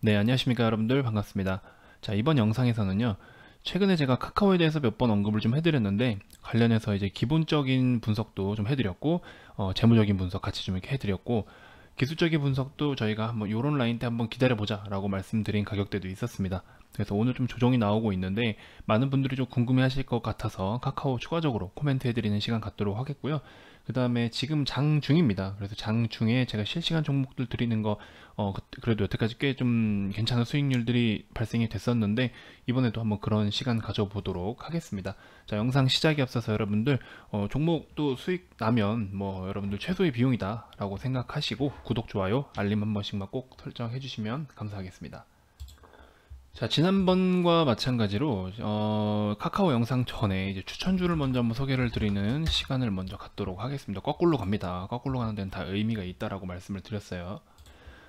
네, 안녕하십니까 여러분들 반갑습니다. 자, 이번 영상에서는요. 최근에 제가 카카오에 대해서 몇 번 언급을 좀 해드렸는데 관련해서 이제 기본적인 분석도 좀 해드렸고 어, 재무적인 분석 같이 좀 이렇게 해드렸고 기술적인 분석도 저희가 한번 요런 라인 때 한번 기다려보자 라고 말씀드린 가격대도 있었습니다. 그래서 오늘 좀 조정이 나오고 있는데 많은 분들이 좀 궁금해 하실 것 같아서 카카오 추가적으로 코멘트 해드리는 시간 갖도록 하겠고요. 그 다음에 지금 장 중입니다. 그래서 장 중에 제가 실시간 종목들 드리는 거, 어, 그, 그래도 여태까지 꽤 좀 괜찮은 수익률들이 발생이 됐었는데, 이번에도 한번 그런 시간 가져보도록 하겠습니다. 자, 영상 시작에 앞서서 여러분들, 어, 종목도 수익 나면, 뭐, 여러분들 최소의 비용이다 라고 생각하시고, 구독, 좋아요, 알림 한 번씩만 꼭 설정해 주시면 감사하겠습니다. 자, 지난번과 마찬가지로 어, 카카오 영상 전에 이제 추천주를 먼저 한번 소개를 드리는 시간을 먼저 갖도록 하겠습니다. 거꾸로 갑니다. 거꾸로 가는 데는 다 의미가 있다라고 말씀을 드렸어요.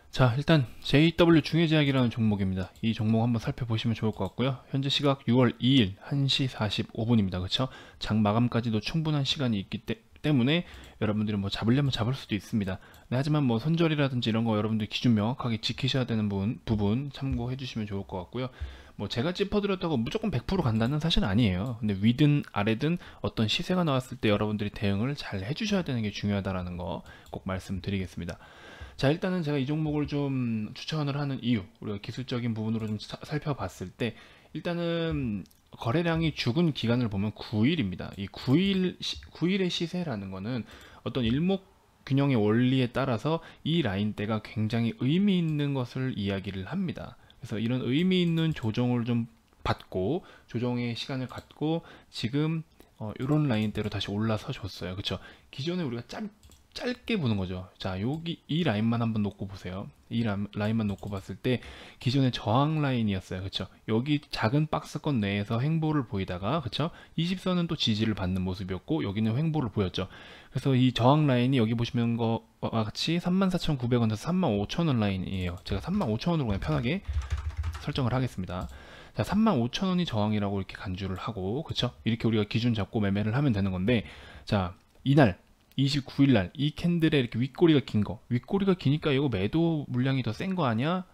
자, 일단 JW 중해제약이라는 종목입니다. 이 종목 한번 살펴보시면 좋을 것 같고요. 현재 시각 6월 2일 1시 45분입니다. 그렇죠? 장 마감까지도 충분한 시간이 있기 때문에 때문에 여러분들이 뭐 잡으려면 잡을 수도 있습니다. 네, 하지만 뭐 손절이라든지 이런 거 여러분들 기준 명확하게 지키셔야 되는 부분, 부분 참고해 주시면 좋을 것 같고요. 뭐 제가 짚어드렸다고 무조건 100% 간다는 사실은 아니에요. 근데 위든 아래든 어떤 시세가 나왔을 때 여러분들이 대응을 잘 해주셔야 되는 게 중요하다라는 거 꼭 말씀드리겠습니다. 자 일단은 제가 이 종목을 좀 추천을 하는 이유 우리가 기술적인 부분으로 좀 사, 살펴봤을 때 일단은 거래량이 죽은 기간을 보면 9일입니다. 이 9일 9일의 시세라는 거는 어떤 일목 균형의 원리에 따라서 이 라인대가 굉장히 의미 있는 것을 이야기를 합니다. 그래서 이런 의미 있는 조정을 좀 받고 조정의 시간을 갖고 지금 어, 이런 라인대로 다시 올라서 줬어요. 그렇죠? 기존에 우리가 짧 짧게 보는 거죠. 자, 여기 이 라인만 한번 놓고 보세요. 이 라인만 놓고 봤을 때 기존의 저항 라인이었어요. 그렇죠? 여기 작은 박스권 내에서 횡보를 보이다가 그렇죠? 20선은 또 지지를 받는 모습이었고 여기는 횡보를 보였죠. 그래서 이 저항 라인이 여기 보시면 거와 같이 34,900원에서 35,000원 라인이에요. 제가 35,000원으로 그냥 편하게 설정을 하겠습니다. 자, 35,000원이 저항이라고 이렇게 간주를 하고 그렇죠? 이렇게 우리가 기준 잡고 매매를 하면 되는 건데 자, 이날 29일 날 이 캔들에 이렇게 윗꼬리가 긴 거. 윗꼬리가 기니까 이거 매도 물량이 더 센 거 아니야?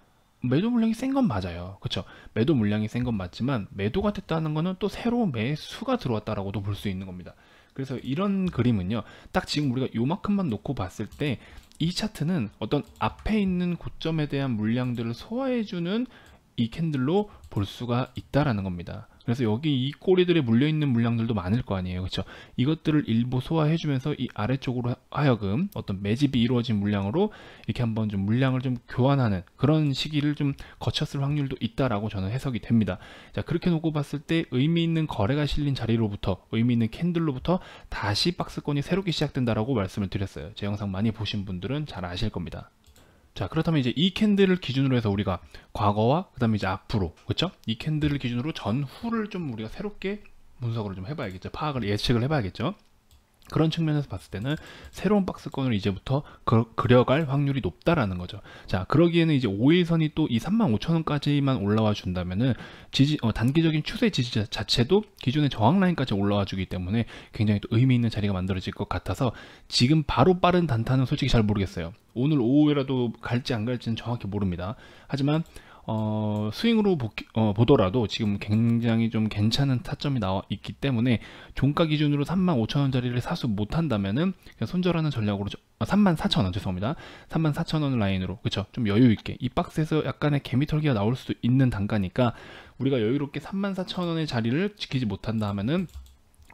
매도 물량이 센 건 맞아요. 그렇죠? 매도 물량이 센 건 맞지만 매도가 됐다는 거는 또 새로운 매수가 들어왔다라고도 볼 수 있는 겁니다. 그래서 이런 그림은요. 딱 지금 우리가 요만큼만 놓고 봤을 때 이 차트는 어떤 앞에 있는 고점에 대한 물량들을 소화해 주는 이 캔들로 볼 수가 있다라는 겁니다. 그래서 여기 이 꼬리들에 물려있는 물량들도 많을 거 아니에요. 그렇죠? 이것들을 일부 소화해주면서 이 아래쪽으로 하여금 어떤 매집이 이루어진 물량으로 이렇게 한번 좀 물량을 좀 교환하는 그런 시기를 좀 거쳤을 확률도 있다라고 저는 해석이 됩니다. 자, 그렇게 놓고 봤을 때 의미 있는 거래가 실린 자리로부터 의미 있는 캔들로부터 다시 박스권이 새롭게 시작된다라고 말씀을 드렸어요. 제 영상 많이 보신 분들은 잘 아실 겁니다. 자 그렇다면 이제 이 캔들을 기준으로 해서 우리가 과거와 그 다음에 이제 앞으로 그렇죠? 이 캔들을 기준으로 전후를 좀 우리가 새롭게 분석을 좀 해봐야겠죠 파악을 예측을 해봐야겠죠 그런 측면에서 봤을 때는 새로운 박스권을 이제부터 그, 려갈 확률이 높다라는 거죠. 자, 그러기에는 이제 5일선이 또 이 35,000원까지만 올라와 준다면은 지지, 어, 단기적인 추세 지지 자체도 기존의 저항 라인까지 올라와 주기 때문에 굉장히 또 의미 있는 자리가 만들어질 것 같아서 지금 바로 빠른 단타는 솔직히 잘 모르겠어요. 오늘 오후에라도 갈지 안 갈지는 정확히 모릅니다. 하지만 어, 스윙으로 보, 어, 보더라도 지금 굉장히 좀 괜찮은 타점이 나와 있기 때문에 종가 기준으로 35,000원짜리를 사수 못한다면은 손절하는 전략으로 아, 34,000원 죄송합니다. 34,000원 라인으로 그쵸 좀 여유 있게 이 박스에서 약간의 개미털기가 나올 수도 있는 단가니까 우리가 여유롭게 34,000원의 자리를 지키지 못한다 하면은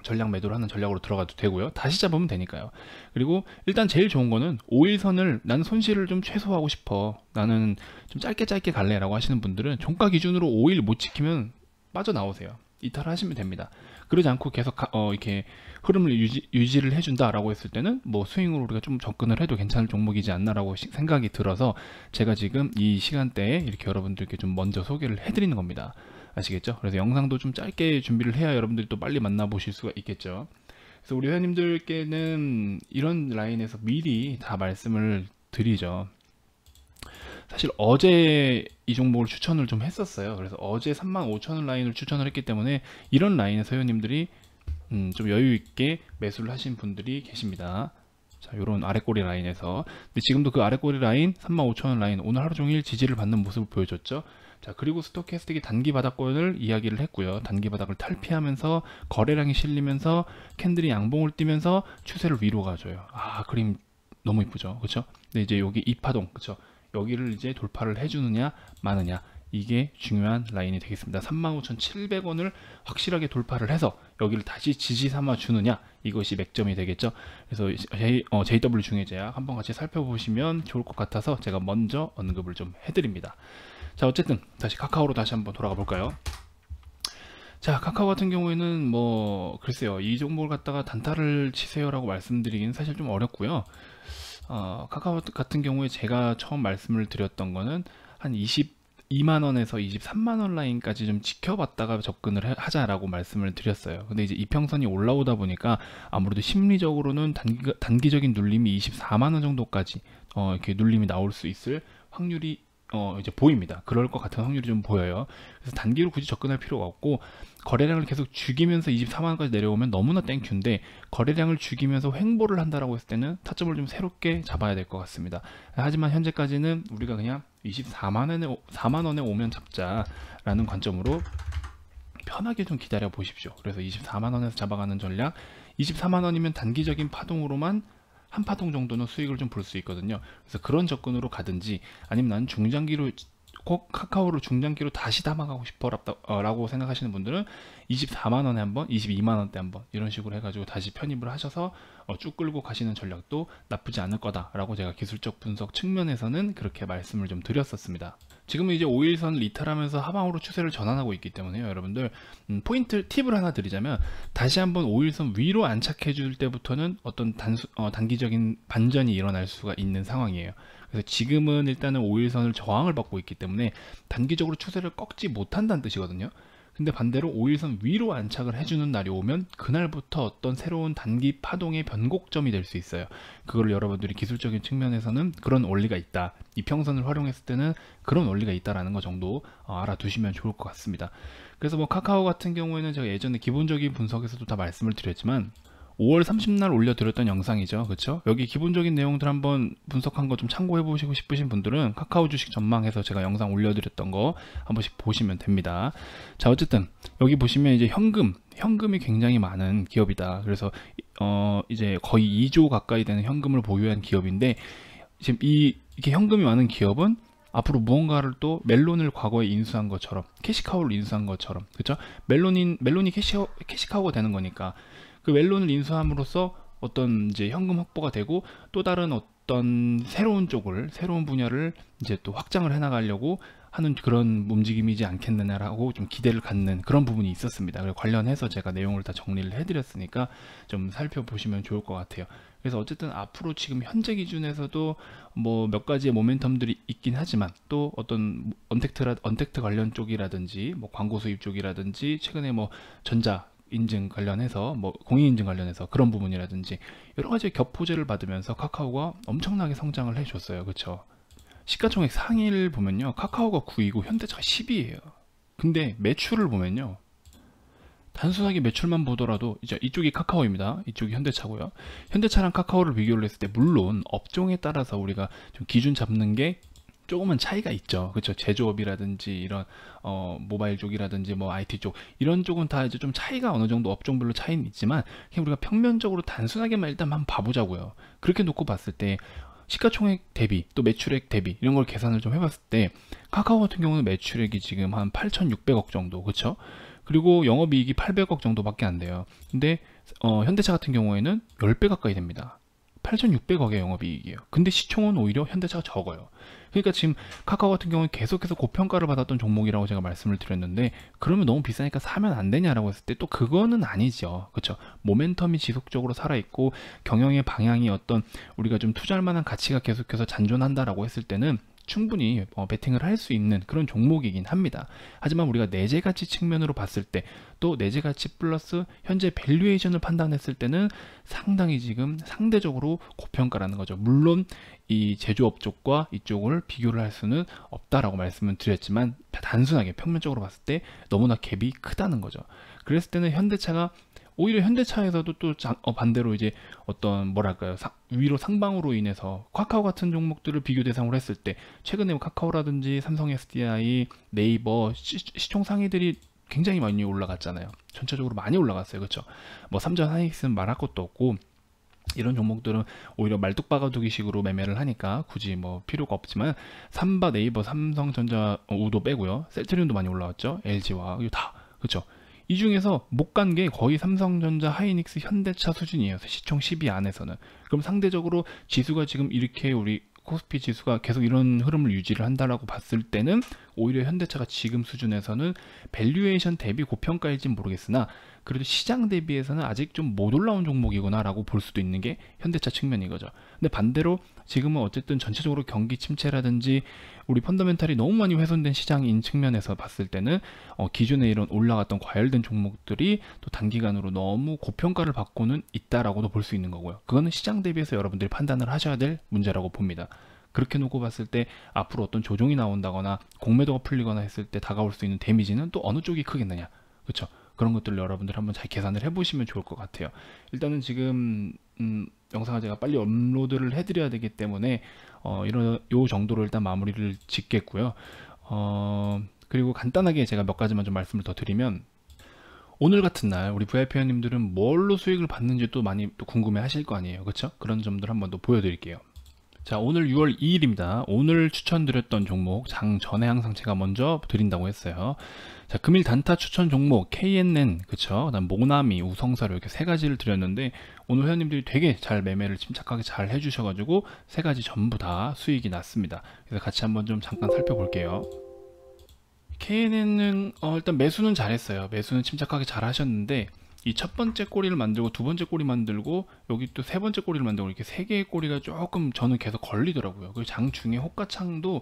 전략 매도를 하는 전략으로 들어가도 되고요. 다시 잡으면 되니까요. 그리고 일단 제일 좋은 거는 5일선을 나는 손실을 좀 최소화하고 싶어. 나는 좀 짧게 짧게 갈래 라고 하시는 분들은 종가 기준으로 5일 못 지키면 빠져나오세요. 이탈하시면 됩니다. 그러지 않고 계속 가, 어, 이렇게 흐름을 유지, 유지를 해준다라고 했을 때는 뭐 스윙으로 우리가 좀 접근을 해도 괜찮을 종목이지 않나라고 시, 생각이 들어서 제가 지금 이 시간대에 이렇게 여러분들께 좀 먼저 소개를 해드리는 겁니다. 아시겠죠? 그래서 영상도 좀 짧게 준비를 해야 여러분들이 또 빨리 만나보실 수가 있겠죠. 그래서 우리 회원님들께는 이런 라인에서 미리 다 말씀을 드리죠. 사실 어제 이 종목을 추천을 좀 했었어요. 그래서 어제 35,000원 라인을 추천을 했기 때문에 이런 라인에서 회원님들이 음, 좀 여유 있게 매수를 하신 분들이 계십니다. 자, 요런 아래꼬리 라인에서. 근데 지금도 그 아래꼬리 라인, 35,000원 라인, 오늘 하루 종일 지지를 받는 모습을 보여줬죠. 자, 그리고 스토캐스틱이 단기 바닥권을 이야기를 했고요. 단기 바닥을 탈피하면서 거래량이 실리면서 캔들이 양봉을 띄면서 추세를 위로 가줘요. 아, 그림 너무 이쁘죠. 그렇죠? 근데 이제 여기 이파동, 그렇죠? 여기를 이제 돌파를 해주느냐 마느냐 이게 중요한 라인이 되겠습니다. 35,700원을 확실하게 돌파를 해서 여기를 다시 지지 삼아 주느냐 이것이 맥점이 되겠죠. 그래서 J, 어, JW 중해제약 한번 같이 살펴보시면 좋을 것 같아서 제가 먼저 언급을 좀 해드립니다. 자 어쨌든 다시 카카오로 다시 한번 돌아가 볼까요? 자 카카오 같은 경우에는 뭐 글쎄요 이 종목을 갖다가 단타를 치세요 라고 말씀드리기는 사실 좀 어렵고요. 어, 카카오 같은 경우에 제가 처음 말씀을 드렸던 거는 한 22만 원에서 23만 원 라인까지 좀 지켜봤다가 접근을 하자라고 말씀을 드렸어요. 근데 이제 이평선이 올라오다 보니까 아무래도 심리적으로는 단기, 단기적인 눌림이 24만 원 정도까지 어, 이렇게 눌림이 나올 수 있을 확률이 어, 이제 보입니다. 그럴 것 같은 확률이 좀 보여요. 그래서 단기로 굳이 접근할 필요가 없고 거래량을 계속 죽이면서 24만 원까지 내려오면 너무나 땡큐인데 거래량을 죽이면서 횡보를 한다라고 했을 때는 타점을 좀 새롭게 잡아야 될 것 같습니다. 하지만 현재까지는 우리가 그냥 24만 원에 4만 원에 오면 잡자라는 관점으로 편하게 좀 기다려 보십시오. 그래서 24만 원에서 잡아가는 전략 24만 원이면 단기적인 파동으로만 한 파동 정도는 수익을 좀 볼 수 있거든요. 그래서 그런 접근으로 가든지 아니면 난 중장기로 꼭 카카오를 중장기로 다시 담아가고 싶어라고 생각하시는 분들은 24만 원에 한번 22만 원대 한번 이런 식으로 해가지고 다시 편입을 하셔서 어, 쭉 끌고 가시는 전략도 나쁘지 않을 거다라고 제가 기술적 분석 측면에서는 그렇게 말씀을 좀 드렸었습니다. 지금은 이제 5일선 리탈하면서 하방으로 추세를 전환하고 있기 때문에요 여러분들. 음, 포인트 팁을 하나 드리자면 다시 한번 5일선 위로 안착해 줄 때부터는 어떤 단수, 어, 단기적인 반전이 일어날 수가 있는 상황이에요 그래서 지금은 일단은 5일선을 저항을 받고 있기 때문에 단기적으로 추세를 꺾지 못한다는 뜻이거든요. 근데 반대로 5일선 위로 안착을 해주는 날이 오면 그날부터 어떤 새로운 단기 파동의 변곡점이 될 수 있어요. 그걸 여러분들이 기술적인 측면에서는 그런 원리가 있다. 이평선을 활용했을 때는 그런 원리가 있다라는 거 정도 어, 알아두시면 좋을 것 같습니다. 그래서 뭐 카카오 같은 경우에는 제가 예전에 기본적인 분석에서도 다 말씀을 드렸지만 5월 30날 올려드렸던 영상이죠. 그렇죠? 여기 기본적인 내용들 한번 분석한 거 좀 참고해 보시고 싶으신 분들은 카카오 주식 전망해서 제가 영상 올려드렸던 거 한 번씩 보시면 됩니다. 자, 어쨌든 여기 보시면 이제 현금, 현금이 굉장히 많은 기업이다. 그래서 어 이제 거의 2조 가까이 되는 현금을 보유한 기업인데 지금 이 이렇게 현금이 많은 기업은 앞으로 무언가를 또 멜론을 과거에 인수한 것처럼 cash cow를 인수한 것처럼 그렇죠? 멜론인 멜론이 cash cash cow가 되는 거니까 그 멜론을 인수함으로써 어떤 이제 현금 확보가 되고 또 다른 어떤 새로운 쪽을 새로운 분야를 이제 또 확장을 해 나가려고 하는 그런 움직임이지 않겠느냐라고 좀 기대를 갖는 그런 부분이 있었습니다. 그래서 관련해서 제가 내용을 다 정리를 해드렸으니까 좀 살펴보시면 좋을 것 같아요. 그래서 어쨌든 앞으로 지금 현재 기준에서도 뭐 몇 가지의 모멘텀들이 있긴 하지만 또 어떤 언택트라 언택트 관련 쪽이라든지 뭐 광고 수입 쪽이라든지 최근에 뭐 전자 인증 관련해서 뭐 공인 인증 관련해서 그런 부분이라든지 여러 가지 겹포제를 받으면서 카카오가 엄청나게 성장을 해줬어요. 그렇죠? 시가총액 상위를 보면요. 카카오가 9이고 현대차가 10이에요. 근데 매출을 보면요. 단순하게 매출만 보더라도 이제 이쪽이 카카오입니다. 이쪽이 현대차고요. 현대차랑 카카오를 비교를 했을 때 물론 업종에 따라서 우리가 좀 기준 잡는 게 조금은 차이가 있죠. 그렇죠. 제조업이라든지 이런 어, 모바일 쪽이라든지 뭐 IT 쪽 이런 쪽은 다 이제 좀 차이가 어느 정도 업종별로 차이는 있지만 그냥 우리가 평면적으로 단순하게만 일단 한번 봐보자고요. 그렇게 놓고 봤을 때 시가총액 대비 또 매출액 대비 이런 걸 계산을 좀 해봤을 때 카카오 같은 경우는 매출액이 지금 한 8,600억 정도 그렇죠? 그리고 영업이익이 800억 정도밖에 안 돼요. 근데 어, 현대차 같은 경우에는 10배 가까이 됩니다. 8,600억의 영업이익이에요. 근데 시총은 오히려 현대차가 적어요. 그러니까 지금 카카오 같은 경우는 계속해서 고평가를 받았던 종목이라고 제가 말씀을 드렸는데 그러면 너무 비싸니까 사면 안 되냐라고 했을 때 또 그거는 아니죠. 그렇죠? 모멘텀이 지속적으로 살아있고 경영의 방향이 어떤 우리가 좀 투자할 만한 가치가 계속해서 잔존한다라고 했을 때는 충분히 어, 베팅을 할 수 있는 그런 종목이긴 합니다. 하지만 우리가 내재 가치 측면으로 봤을 때 또 내재 가치 플러스 현재 valuation을 판단했을 때는 상당히 지금 상대적으로 고평가라는 거죠. 물론 이 제조업 쪽과 이쪽을 비교를 할 수는 없다라고 말씀을 드렸지만 단순하게 평면적으로 봤을 때 너무나 갭이 크다는 거죠. 그랬을 때는 현대차가 오히려 현대차에서도 또 자- 어, 반대로 이제 어떤 뭐랄까요 사- 위로 상방으로 인해서 카카오 같은 종목들을 비교 대상으로 했을 때 최근에 뭐 카카오라든지 삼성 SDI, 네이버 시, 시총 상위들이 굉장히 많이 올라갔잖아요. 전체적으로 많이 올라갔어요. 그렇죠? 뭐 삼전 하이닉스는 말할 것도 없고 이런 종목들은 오히려 말뚝박아두기 식으로 매매를 하니까 굳이 뭐 필요가 없지만 삼바, 네이버, 삼성전자, 어, 우도 빼고요. 셀트리온도 많이 올라왔죠. LG와 다 그렇죠. 이 중에서 못 간 게 거의 삼성전자, 하이닉스, 현대차 수준이에요. 시총 10위 안에서는. 그럼 상대적으로 지수가 지금 이렇게 우리 코스피 지수가 계속 이런 흐름을 유지를 한다라고 봤을 때는 오히려 현대차가 지금 수준에서는 valuation 대비 고평가일진 모르겠으나 그래도 시장 대비해서는 아직 좀 못 올라온 종목이구나라고 볼 수도 있는 게 현대차 측면인 거죠. 근데 반대로 지금은 어쨌든 전체적으로 경기 침체라든지 우리 펀더멘탈이 너무 많이 훼손된 시장인 측면에서 봤을 때는 어, 기존에 이런 올라갔던 과열된 종목들이 또 단기간으로 너무 고평가를 받고는 있다라고도 볼 수 있는 거고요. 그거는 시장 대비해서 여러분들이 판단을 하셔야 될 문제라고 봅니다. 그렇게 놓고 봤을 때 앞으로 어떤 조정이 나온다거나 공매도가 풀리거나 했을 때 다가올 수 있는 데미지는 또 어느 쪽이 크겠느냐. 그렇죠? 그런 것들을 여러분들 한번 잘 계산을 해보시면 좋을 것 같아요. 일단은 지금 음, 영상을 제가 빨리 업로드를 해드려야 되기 때문에 어, 이런 요 정도로 일단 마무리를 짓겠고요. 어, 그리고 간단하게 제가 몇 가지만 좀 말씀을 더 드리면 오늘 같은 날 우리 VIP 회원님들은 뭘로 수익을 받는지 또 많이 또 궁금해 하실 거 아니에요. 그렇죠? 그런 점들 한번 더 보여드릴게요. 자, 오늘 6월 2일입니다. 오늘 추천드렸던 종목 장 전에 항상 제가 먼저 드린다고 했어요. 자, 금일 단타 추천 종목 KNN 그쵸? 그다음 모나미, 우성사료 이렇게 세 가지를 드렸는데 오늘 회원님들이 되게 잘 매매를 침착하게 잘 해주셔가지고 세 가지 전부 다 수익이 났습니다. 그래서 같이 한번 좀 잠깐 살펴볼게요. KNN은 어, 일단 매수는 잘했어요. 매수는 침착하게 잘 하셨는데 이 첫 번째 꼬리를 만들고 두 번째 꼬리 만들고 여기 또 세 번째 꼬리를 만들고 이렇게 세 개의 꼬리가 조금 저는 계속 걸리더라고요. 그리고 장 중에 호가창도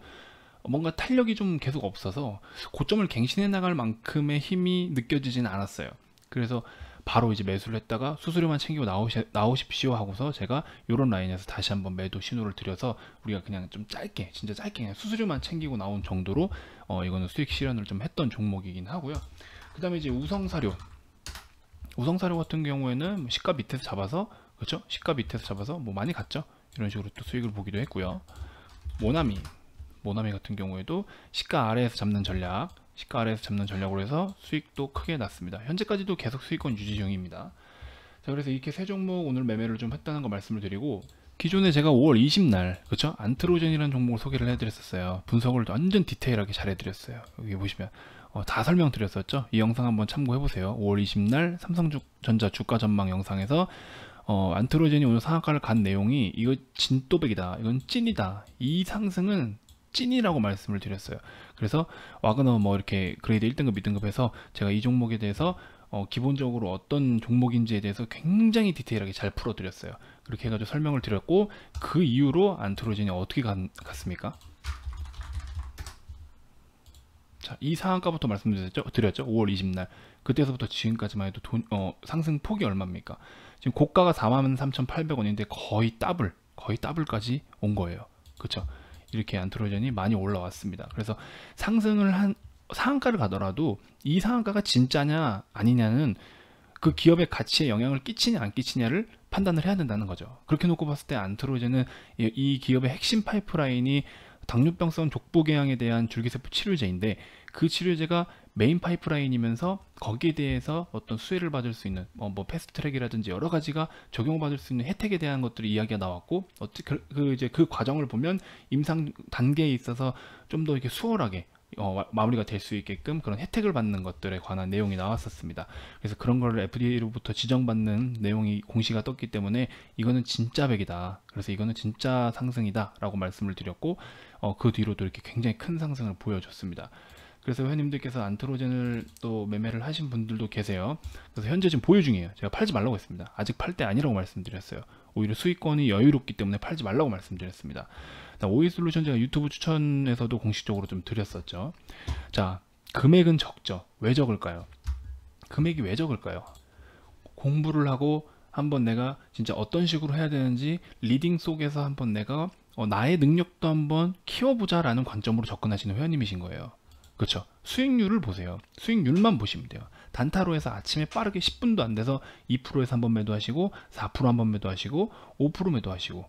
뭔가 탄력이 좀 계속 없어서 고점을 갱신해 나갈 만큼의 힘이 느껴지진 않았어요. 그래서 바로 이제 매수를 했다가 수수료만 챙기고 나오시, 나오십시오 하고서 제가 이런 라인에서 다시 한번 매도 신호를 드려서 우리가 그냥 좀 짧게 진짜 짧게 그냥 수수료만 챙기고 나온 정도로 어 이거는 수익 실현을 좀 했던 종목이긴 하고요. 그 다음에 이제 우성사료 우성사료 같은 경우에는 시가 밑에서 잡아서 그렇죠? 시가 밑에서 잡아서 뭐 많이 갔죠. 이런 식으로 또 수익을 보기도 했고요. 모나미 모나미 같은 경우에도 시가 아래에서 잡는 전략 시가 아래에서 잡는 전략으로 해서 수익도 크게 났습니다. 현재까지도 계속 수익권 유지 중입니다. 자 그래서 이렇게 세 종목 오늘 매매를 좀 했다는 거 말씀을 드리고 기존에 제가 5월 20날 그렇죠 안트로젠이라는 종목을 소개를 해드렸었어요. 분석을 완전 디테일하게 잘 해드렸어요. 여기 보시면 어, 다 설명드렸었죠. 이 영상 한번 참고해 보세요. 5월 20날 삼성전자 주가 전망 영상에서 어, 안트로젠이 오늘 상한가를 간 내용이 이거 진또백이다. 이건 찐이다. 이 상승은 찐이라고 말씀을 드렸어요. 그래서 Wagner 뭐 이렇게 grade 1등급, 2등급 해서 제가 이 종목에 대해서 어, 기본적으로 어떤 종목인지에 대해서 굉장히 디테일하게 잘 풀어드렸어요. 그렇게 해가지고 설명을 드렸고 그 이후로 안트로젠이 어떻게 간, 갔습니까? 자, 이 상한가부터 말씀드렸죠. 드렸죠. 5월 20날. 그때서부터 지금까지만 해도 돈, 어, 상승 폭이 얼마입니까? 지금 고가가 43,800원인데 거의 더블, 거의 더블까지 온 거예요. 그렇죠? 이렇게 안트로젠이 많이 올라왔습니다. 그래서 상승을 한 상한가를 가더라도 이 상한가가 진짜냐 아니냐는 그 기업의 가치에 영향을 끼치냐 안 끼치냐를 판단을 해야 된다는 거죠. 그렇게 놓고 봤을 때 안트로젠은 이, 이 기업의 핵심 파이프라인이 당뇨병성 족부궤양에 대한 줄기세포 치료제인데 그 치료제가 메인 파이프라인이면서 거기에 대해서 어떤 수혜를 받을 수 있는 뭐, 뭐 패스트트랙이라든지 여러 가지가 적용받을 수 있는 혜택에 대한 것들이 이야기가 나왔고 어떻게 그, 그 이제 그 과정을 보면 임상 단계에 있어서 좀 더 이렇게 수월하게 어, 마무리가 될 수 있게끔 그런 혜택을 받는 것들에 관한 내용이 나왔었습니다. 그래서 그런 걸 FDA로부터 지정받는 내용이 공시가 떴기 때문에 이거는 진짜 백이다. 그래서 이거는 진짜 상승이다 라고 말씀을 드렸고 어, 그 뒤로도 이렇게 굉장히 큰 상승을 보여줬습니다. 그래서 회원님들께서 안트로젠을 또 매매를 하신 분들도 계세요. 그래서 현재 지금 보유 중이에요. 제가 팔지 말라고 했습니다. 아직 팔 때 아니라고 말씀드렸어요. 오히려 수익권이 여유롭기 때문에 팔지 말라고 말씀드렸습니다. 오이솔루션 제가 유튜브 추천에서도 공식적으로 좀 드렸었죠. 자, 금액은 적죠. 왜 적을까요? 금액이 왜 적을까요? 공부를 하고 한번 내가 진짜 어떤 식으로 해야 되는지 리딩 속에서 한번 내가 어, 나의 능력도 한번 키워보자 라는 관점으로 접근하시는 회원님이신 거예요. 그렇죠. 수익률을 보세요. 수익률만 보시면 돼요. 단타로 해서 아침에 빠르게 10분도 안 돼서 2%에서 한 번 매도하시고 4% 한 번 매도하시고 5% 매도하시고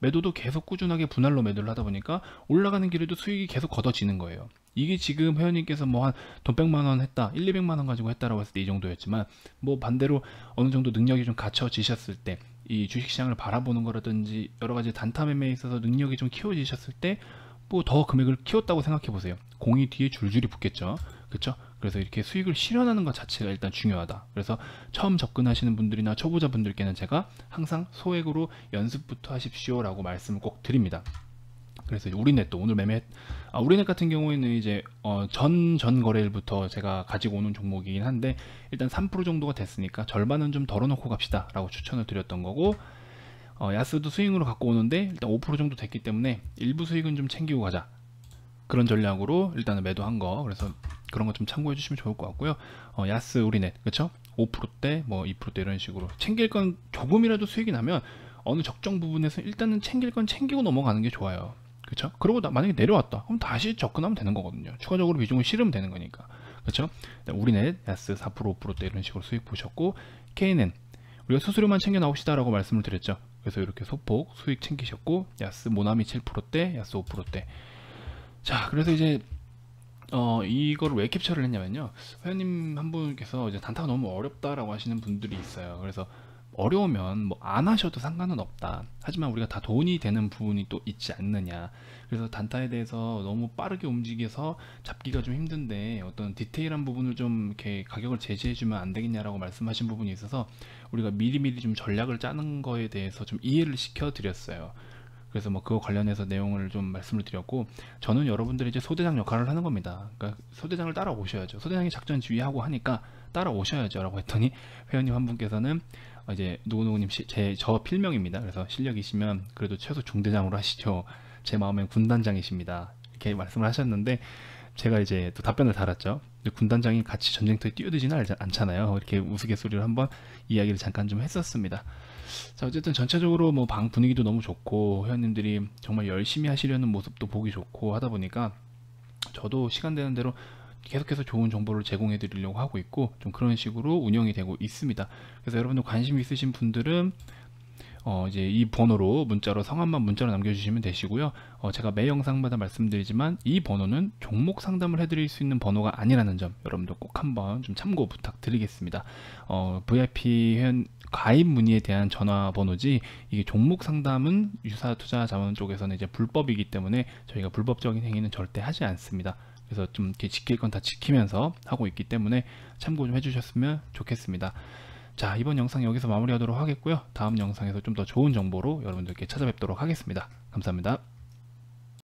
매도도 계속 꾸준하게 분할로 매도를 하다 보니까 올라가는 길에도 수익이 계속 걷어지는 거예요. 이게 지금 회원님께서 뭐 한돈 100만 원 했다, 1, 200만 원 가지고 했다라고 했을 때 이 정도였지만 뭐 반대로 어느 정도 능력이 좀 갖춰지셨을 때 이 주식시장을 바라보는 거라든지 여러 가지 단타 매매에 있어서 능력이 좀 키워지셨을 때 뭐더 금액을 키웠다고 생각해 보세요. 공이 뒤에 줄줄이 붙겠죠. 그렇죠? 그래서 이렇게 수익을 실현하는 것 자체가 일단 중요하다. 그래서 처음 접근하시는 분들이나 초보자 분들께는 제가 항상 소액으로 연습부터 하십시오라고 말씀을 꼭 드립니다. 그래서 우리넷도 오늘 매매 아, 우리넷 같은 경우에는 이제 어, 전, 전 거래일부터 제가 가지고 오는 종목이긴 한데 일단 3% 정도가 됐으니까 절반은 좀 덜어놓고 갑시다 라고 추천을 드렸던 거고 어, 야스도 스윙으로 갖고 오는데 일단 5% 정도 됐기 때문에 일부 수익은 좀 챙기고 가자. 그런 전략으로 일단은 매도한 거. 그래서 그런 거 좀 참고해 주시면 좋을 것 같고요. 어, 야스 우리넷. 그쵸? 5%대 뭐 2%대 이런 식으로. 챙길 건 조금이라도 수익이 나면 어느 적정 부분에서 일단은 챙길 건 챙기고 넘어가는 게 좋아요. 그쵸? 그리고 나, 만약에 내려왔다. 그럼 다시 접근하면 되는 거거든요. 추가적으로 비중을 실으면 되는 거니까. 그쵸? 우리넷 야스 4% 5%대 이런 식으로 수익 보셨고 KNN 우리가 수수료만 챙겨 나옵시다 라고 말씀을 드렸죠 그래서 이렇게 소폭 수익 챙기셨고 야스 모나미 7%대 야스 5%대. 자 그래서 이제 어 이거를 왜 캡처를 했냐면요. 회원님 한 분께서 이제 단타가 너무 어렵다라고 하시는 분들이 있어요. 그래서 어려우면 뭐 안 하셔도 상관은 없다 하지만 우리가 다 돈이 되는 부분이 또 있지 않느냐 그래서 단타에 대해서 너무 빠르게 움직여서 잡기가 좀 힘든데 어떤 디테일한 부분을 좀 이렇게 가격을 제시해 주면 안 되겠냐라고 말씀하신 부분이 있어서 우리가 미리미리 좀 전략을 짜는 거에 대해서 좀 이해를 시켜 드렸어요 그래서 뭐 그거 관련해서 내용을 좀 말씀을 드렸고 저는 여러분들이 이제 소대장 역할을 하는 겁니다. 그러니까 소대장을 따라오셔야죠. 소대장이 작전 지휘하고 하니까 따라오셔야죠라고 했더니 회원님 한 분께서는 이제 누구누구님 제 저 필명입니다. 그래서 실력이시면 그래도 최소 중대장으로 하시죠. 제 마음엔 군단장이십니다. 이렇게 말씀을 하셨는데 제가 이제 또 답변을 달았죠. 군단장이 같이 전쟁터에 뛰어들지는 않잖아요. 이렇게 우스갯소리를 한번 이야기를 잠깐 좀 했었습니다. 자 어쨌든 전체적으로 뭐 방 분위기도 너무 좋고 회원님들이 정말 열심히 하시려는 모습도 보기 좋고 하다 보니까 저도 시간 되는 대로 계속해서 좋은 정보를 제공해 드리려고 하고 있고 좀 그런 식으로 운영이 되고 있습니다 그래서 여러분들 관심 있으신 분들은 어 이제 이 번호로 문자로 성함만 문자로 남겨주시면 되시고요. 어 제가 매 영상마다 말씀드리지만 이 번호는 종목 상담을 해드릴 수 있는 번호가 아니라는 점 여러분들 꼭 한번 좀 참고 부탁드리겠습니다. 어 VIP 회원 가입 문의에 대한 전화번호지 이게 종목 상담은 유사 투자 자문 쪽에서는 이제 불법이기 때문에 저희가 불법적인 행위는 절대 하지 않습니다. 그래서 좀 이렇게 지킬 건 다 지키면서 하고 있기 때문에 참고 좀 해주셨으면 좋겠습니다. 자 이번 영상 여기서 마무리하도록 하겠고요. 다음 영상에서 좀 더 좋은 정보로 여러분들께 찾아뵙도록 하겠습니다. 감사합니다.